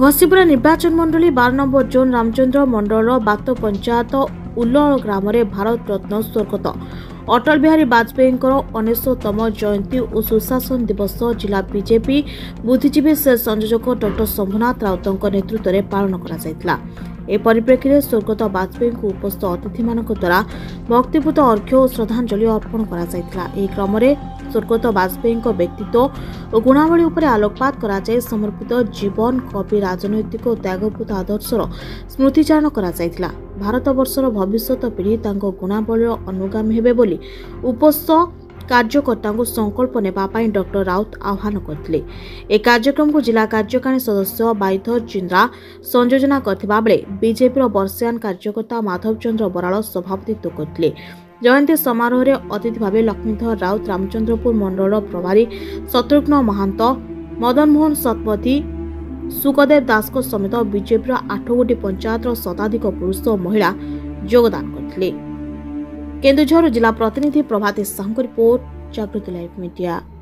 ଘସିପୁରା ନିର୍ବାଚନ ମଣ୍ଡଳୀ ବାର ନମ୍ବର ଜୋନ୍ ରାମଚନ୍ଦ୍ର ମଣ୍ଡଳର ବାତ ପଞ୍ଚାୟତ ଉଲ୍ଲଳ ଗ୍ରାମରେ ଭାରତ ରତ୍ନ ସ୍ୱର୍ଗତ ଅଟଳ ବିହାରୀ ବାଜପେୟୀଙ୍କର ଅନେଶତମ ଜୟନ୍ତୀ ଓ ସୁଶାସନ ଦିବସ ଜିଲ୍ଲା ବିଜେପି ବୁଦ୍ଧିଜୀବୀ ସେ ସଂଯୋଜକ ଡକ୍ଟର ଶମ୍ଭୁନାଥ ରାଉତଙ୍କ ନେତୃତ୍ୱରେ ପାଳନ କରାଯାଇଥିଲା ए परिप्रेक्षीर स्वर्गत बाजपेयी उपस्थ अतिथि मद्वारा भक्तिभूत अर्घ्य श्रद्धाञ्जली अर्पण गरिमे स्वर्गत बाजपेयी व्यक्तित्व गुणावली उप आलोकपत समर्पित जीवन कवि राजनैतिक करा आदर्श र स्तिचारण गरिबिषत पिडी त गुणावी र अनुगामी होस् कार्यकर्ता संकल्प ने जा कार्यकारण सदस्य बइधर चिन्द्रा संयोजना गरिेपिर वर्षयाानकर्ता माधव चन्द्र बराल सभापतित्व जयंती समारोह सम अतिथि भाव लक्ष्मीधर राउत रामचन्द्रपुर मण्ड प्रभारी शत्रुघ्न महांत मदनमोहन मोहन शतपथी सुकदेव दास सम विजेपि आठ गोटी पंचायत र शता पुरुष महिला केन्दुर जिला प्रतिनिधि Prabhati Sahu report Jagriti live media